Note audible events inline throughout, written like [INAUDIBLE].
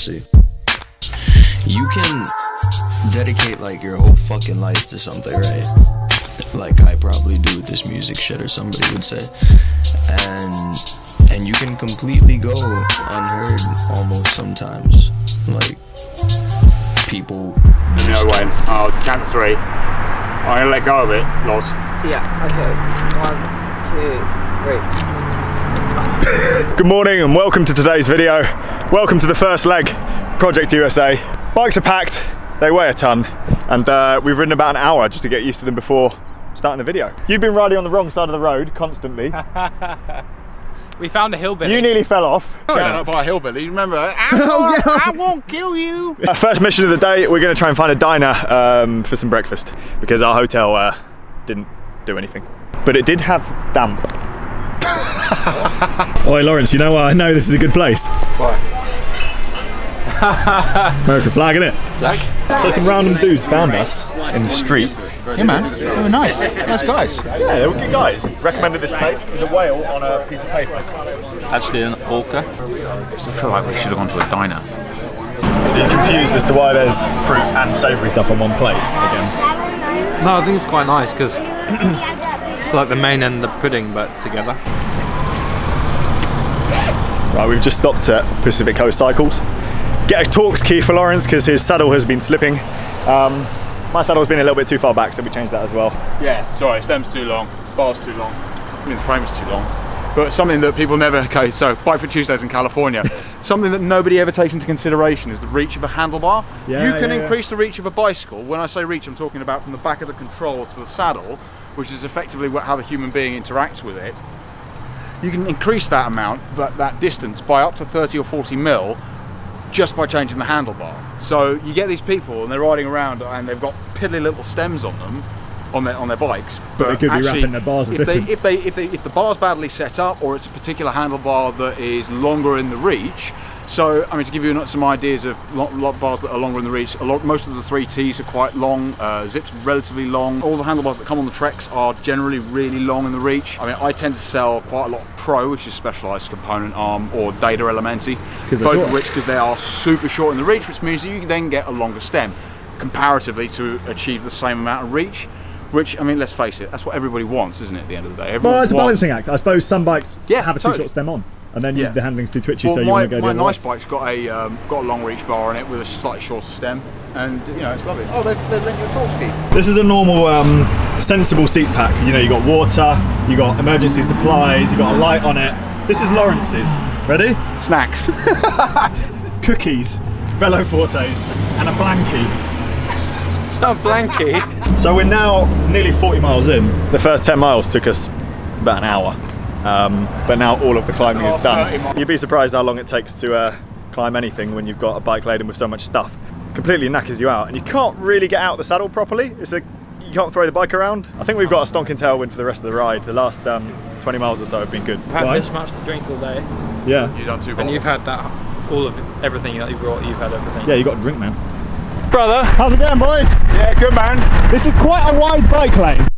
see. You can dedicate like your whole fucking life to something, right? Like I probably do with this music shit, or somebody would say, and and you can completely go unheard almost sometimes. Like people. No way. I'll count three. I'm gonna let go of it, Loz. Yeah, okay. One, two, three. Good morning and welcome to today's video. Welcome to the first leg, Project USA. Bikes are packed, they weigh a ton, and uh, we've ridden about an hour just to get used to them before starting the video. You've been riding on the wrong side of the road constantly. [LAUGHS] We found a hillbilly. You nearly fell off. Shut up by a hillbilly. Remember? [LAUGHS] I won't, I won't kill you. [LAUGHS] Our first mission of the day, we're going to try and find a diner um, for some breakfast because our hotel uh, didn't do anything. But it did have damp. Oi, Lawrence, you know what? I know this is a good place. Why? American flag, innit? Flag? So some random dudes found us in the street. Yeah, man. They were nice. Nice guys. Yeah, they were good guys. Recommended this place. There's a whale on a piece of paper. Actually, an orca. I feel like we should have gone to a diner. Are you confused as to why there's fruit and savoury stuff on one plate again? No, I think it's quite nice because [CLEARS THROAT] it's like the main and the pudding, but together. Right, we've just stopped at Pacific Coast Cycles. Get a Torx key for Lawrence because his saddle has been slipping. Um, my saddle's been a little bit too far back, so we changed that as well. Yeah, sorry, stem's too long, bar's too long. I mean, the frame's too long. But something that people never, okay, so Bike for Tuesdays in California, [LAUGHS] something that nobody ever takes into consideration is the reach of a handlebar. Yeah, you can yeah, yeah. increase the reach of a bicycle. When I say reach, I'm talking about from the back of the control to the saddle, which is effectively what, how the human being interacts with it. You can increase that amount, but that distance by up to 30 or 40 mil just by changing the handlebar. So you get these people and they're riding around and they've got piddly little stems on them on their on their bikes, but, they could be wrapping their bars if they, if they if they if the bar's badly set up or it's a particular handlebar that is longer in the reach. So I mean to give you some ideas of lot, lot bars that are longer in the reach, a lot most of the three Ts are quite long, uh, Zipp's relatively long. All the handlebars that come on the Treks are generally really long in the reach. I mean I tend to sell quite a lot of Pro, which is specialised component arm, or Deda Elementi, both short. of which because they are super short in the reach, which means that you can then get a longer stem comparatively to achieve the same amount of reach. Which I mean, let's face it, that's what everybody wants, isn't it? At the end of the day, Everyone Well, it's a wants- balancing act. I suppose some bikes Yeah, have a too totally. short stem on, and then you, Yeah. the handling's too twitchy, Well, so you my, want to go the my other way. nice bike's got a um, got a long reach bar on it with a slightly shorter stem, and you know it's lovely. Oh, they they lent you a Torx key. This is a normal, um, sensible seat pack. You know, you got water, you got emergency supplies, you got a light on it. This is Lawrence's. Ready? Snacks. [LAUGHS] Cookies, Velofortes, and a blankie. It's not a blankie. So we're now nearly 40 miles in. The first 10 miles took us about an hour, um, but now all of the climbing is done. You'd be surprised how long it takes to uh, climb anything when you've got a bike laden with so much stuff. Completely knackers you out, and you can't really get out the saddle properly. It's a you can't throw the bike around. I think we've got a stonking tailwind for the rest of the ride. The last um, 20 miles or so have been good. I've had this much to drink all day, Yeah. You've done two and you've had that, all of everything that you brought. You've had everything. Yeah, you got a drink, man. brother. How's it going, boys? Yeah, good man. This is quite a wide bike lane.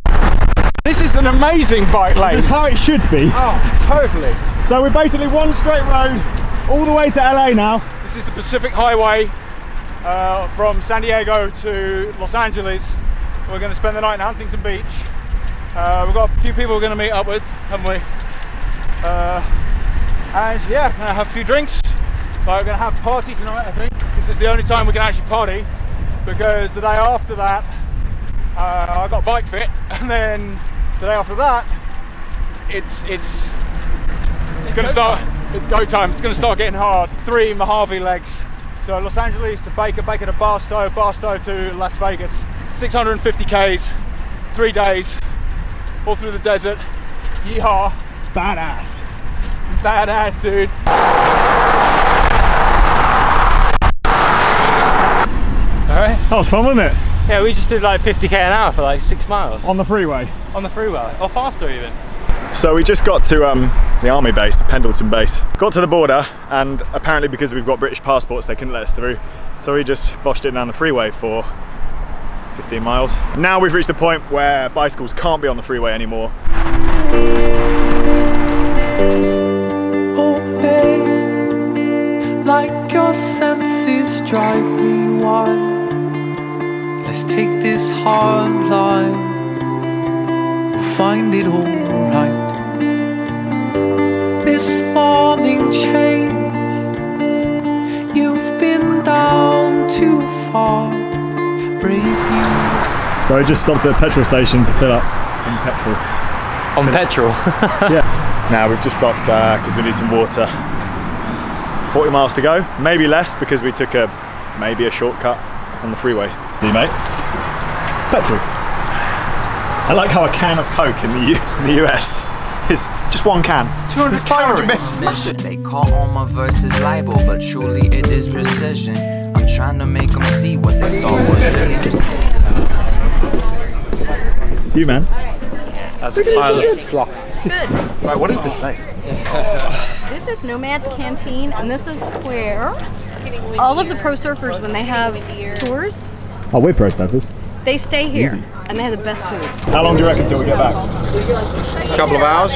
This is an amazing bike lane. This is how it should be. Oh, totally. So we're basically one straight road all the way to LA now. This is the Pacific Highway uh, from San Diego to Los Angeles. We're going to spend the night in Huntington Beach. Uh, we've got a few people we're going to meet up with, haven't we? Uh, and yeah, we're going to have a few drinks. Like, we're going to have a party tonight, I think. This is the only time we can actually party because the day after that, uh, I got bike fit, [LAUGHS] and then the day after that, it's it's it's going to start. It's go time. It's going to start getting hard. Three Mojave legs. So Los Angeles to Baker, Baker to Barstow, Barstow to Las Vegas. 650 k's, three days, all through the desert. Yeehaw! Badass. Badass, dude. Alright. That was fun, wasn't it? Yeah, we just did like 50k an hour for like six miles On the freeway. On the freeway, or faster even. So we just got to um, the army base, the Pendleton base. Got to the border, and apparently because we've got British passports, they couldn't let us through. So we just boshed it down the freeway for 15 miles. Now we've reached the point where bicycles can't be on the freeway anymore. obey like your senses drive me wild. Let's take this hard line. We'll find it alright. This forming change. You've been down too far. Brave you. So I just stopped at a petrol station to fill up on petrol. On petrol. [LAUGHS] yeah. Now we've just stopped uh, because we need some water. 40 miles to go, maybe less because we took a maybe a shortcut on the freeway. Do you, mate? Petrol. I like how a can of Coke in the, U- [LAUGHS] in the US is just one can. 200 calories. [LAUGHS] They call all my verses libel, but truly it is precision. I'm trying to make them see what they thought was really. It's you, man. That's a pile of fluff. Good. Right, what is this place? This is Nomad's Canteen, and this is where all of the pro surfers, when they have tours, Oh, we're pro surfers. They stay here, Easy. and they have the best food. How long do you reckon till we get back? A couple of hours,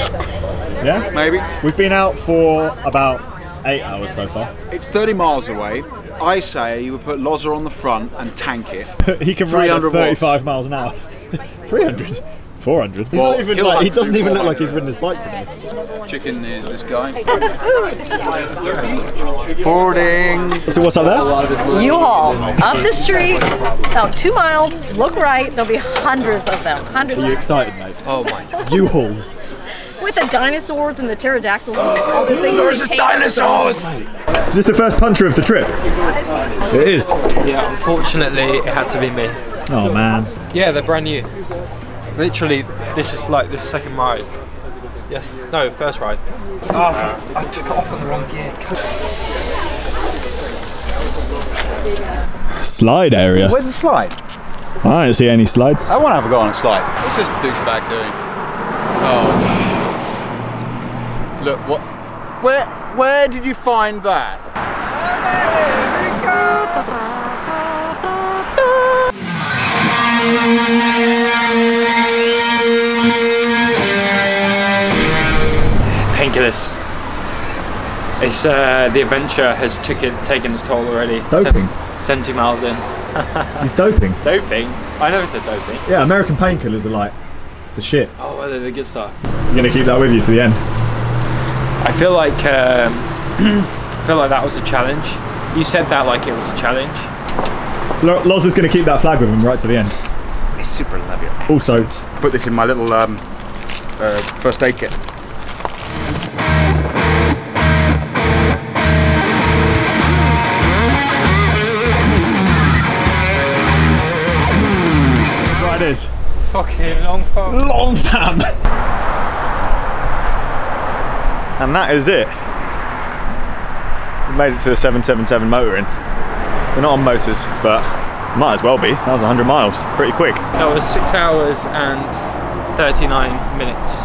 Yeah? maybe. We've been out for about eight hours so far. It's 30 miles away. I say you would put Loza on the front and tank it. [LAUGHS] he can ride at 300 watts. 35 miles an hour. [LAUGHS] 300? 400? He's Well, not even he'll like, he doesn't even look like he's ridden his bike today. Chicken is this guy. [LAUGHS] Forwarding. So what's up there? U-Haul up the street, about two miles. Look right. There'll be hundreds of them. Hundreds. Are you excited, mate? Oh my god. U-Hauls. With the dinosaurs and the pterodactyls and all the things. There's Is this the first puncher of the trip? It is. Yeah, unfortunately, it had to be me. Oh man. Yeah, they're brand new. Literally, this is like the second ride. Yes, no, first ride. Oh, I took it off on the wrong gear. Slide area. Where's the slide? I don't see any slides. I want to have a go on a slide. What's this douchebag doing? Oh shit. Look, what? Where, where did you find that? Painkillers. It's uh, the adventure has took it, taken its toll already. Doping? Seven- 70 miles in. [LAUGHS] He's doping. Doping? I never said doping. Yeah, American painkillers are like the shit. Oh, well, they're the good stuff. You're gonna keep that with you to the end. I feel like um, [CLEARS THROAT] I feel like that was a challenge. You said that like it was a challenge. Lo- Loz is gonna keep that flag with him right to the end. It's super lovely. Also, Put this in my little um, uh, first aid kit. Is. Fucking long phone. Long fam. And that is it. We made it to the 777 motoring. We're not on motors, but might as well be. That was 100 miles. Pretty quick. That was six hours and 39 minutes.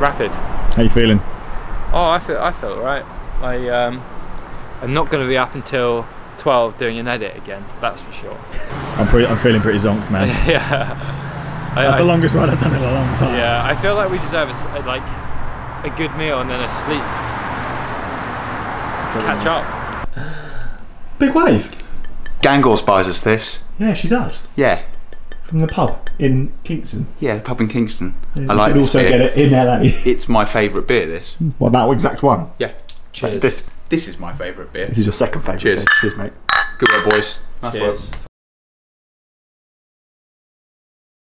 Rapid. How you feeling? Oh, I feel I feel alright. I um, I'm not going to be up until 12 doing an edit again. That's for sure. [LAUGHS] I'm pretty. I'm feeling pretty zonked, man. [LAUGHS] yeah. That's I- the longest ride I've done in a long time. Yeah, I feel like we deserve a, s- a, like a good meal and then a sleep. That's Catch up. [GASPS] Big wave. Gangles buys us this. Yeah, she does. Yeah, From the pub in Kingston. yeah, the pub in Kingston. You I like could this also beer. get it in LA. It's my favourite beer. This. [LAUGHS] well, that exact one. Yeah. Cheers. This. This is my favourite beer. This is your second favourite. Cheers. beer. Cheers, mate. Good work, boys. Nice Cheers. work.